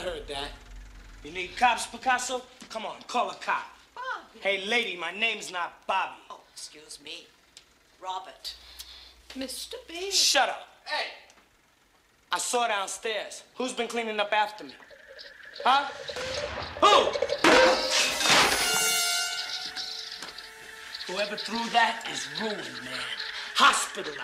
I heard that. You need cops, Picasso? Come on, call a cop. Bobby. Hey, lady, my name's not Bobby. Oh, excuse me. Robert. Mr. B. Shut up. Hey, I saw downstairs. Who's been cleaning up after me? Huh? Who? Whoever threw that is ruined, man. Hospitalized.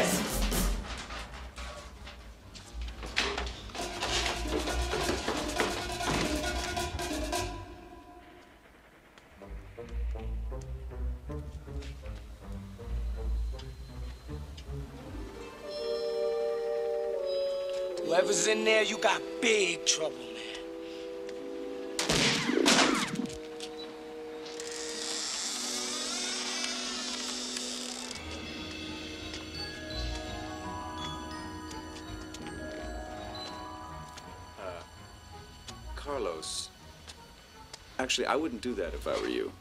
This? Whoever's in there, you got big trouble, man. Carlos. Actually, I wouldn't do that if I were you.